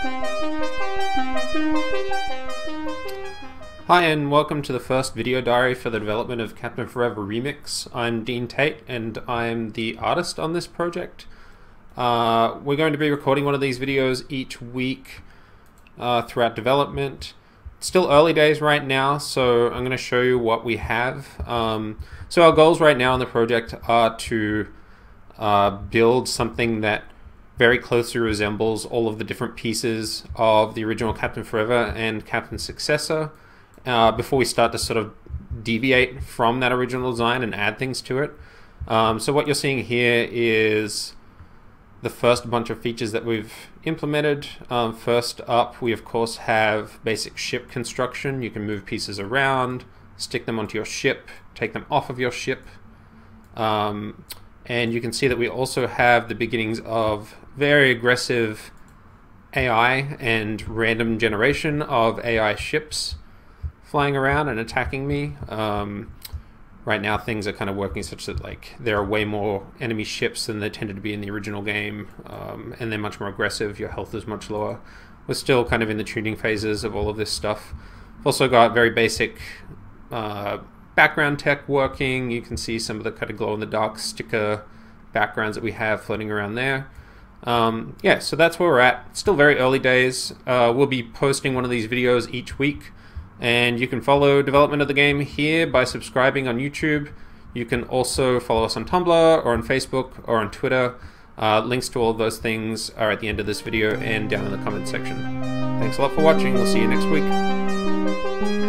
Hi and welcome to the first video diary for the development of Captain Forever Remix. I'm Dean Tate and I'm the artist on this project. Uh, we're going to be recording one of these videos each week uh, throughout development. It's still early days right now, so I'm going to show you what we have. Um, so our goals right now on the project are to uh, build something that very closely resembles all of the different pieces of the original Captain Forever and Captain Successor uh, before we start to sort of deviate from that original design and add things to it. Um, so what you're seeing here is the first bunch of features that we've implemented. Um, first up, we of course have basic ship construction. You can move pieces around, stick them onto your ship, take them off of your ship. Um, and you can see that we also have the beginnings of very aggressive AI and random generation of AI ships flying around and attacking me. Um, right now, things are kind of working such that like there are way more enemy ships than there tended to be in the original game, um, and they're much more aggressive. Your health is much lower. We're still kind of in the tuning phases of all of this stuff. We've also got very basic uh, background tech working. You can see some of the kind of glow in the dark sticker backgrounds that we have floating around there. Um, yeah, so that's where we're at. Still very early days. Uh, we'll be posting one of these videos each week. And you can follow development of the game here by subscribing on YouTube. You can also follow us on Tumblr or on Facebook or on Twitter. Uh, links to all those things are at the end of this video and down in the comment section. Thanks a lot for watching. We'll see you next week.